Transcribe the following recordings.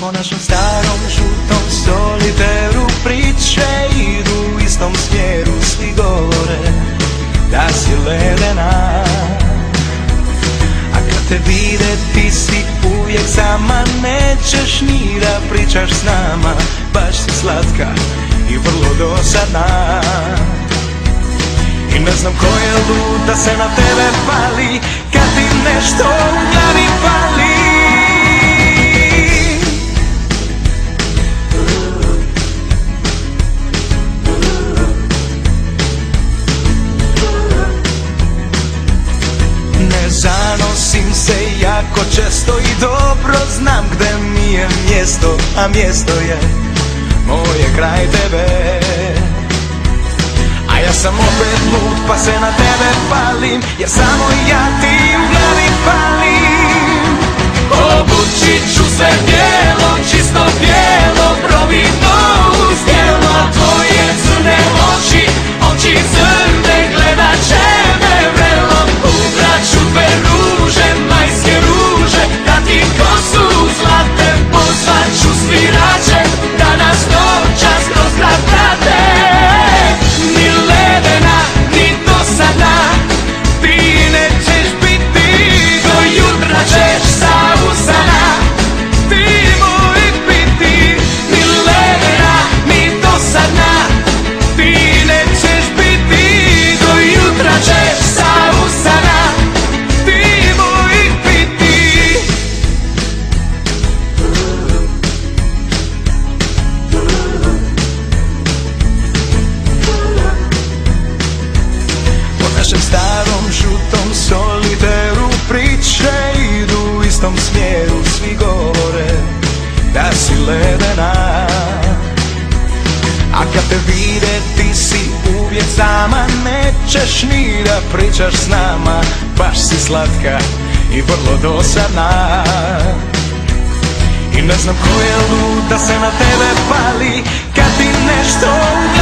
Po našem starom žutom soliteru priče idu u istom smjeru Svi govore da si ledena. A kad te vide ti si uvijek sama Nećeš ni da pričaš s nama Baš si slatka i vrlo dosadna. I ne znam ko je lud da se na tebe pali Kad ti nešto zanosim se jako često i dobro znam gde mi je mjesto A mjesto je moje kraj tebe. A ja sam opet lud pa se na tebe palim Jer samo ja ti u glavi palim. Obučit ću se našem starom žutom soliteru priče idu u istom smjeru Svi govore da si ledena. A kad te vide ti si uvijek sama Nećeš ni da pričaš s nama Baš si slatka i vrlo dosadna. I ne znam ko je da se na tebe pali Kad ti nešto u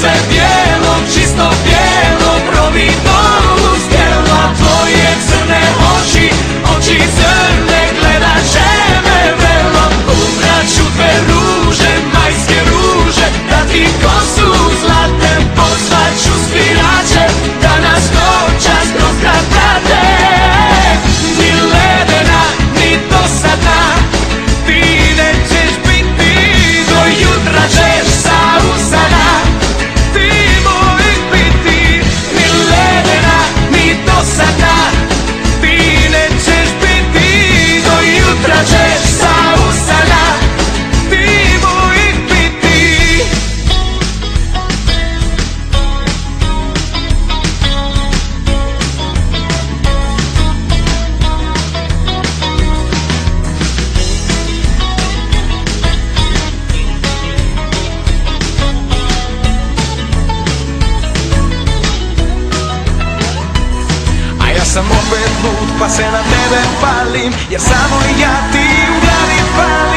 se bijelo, sam opet lud pa se na tebe palim. Jer samo ja ti u glavi palim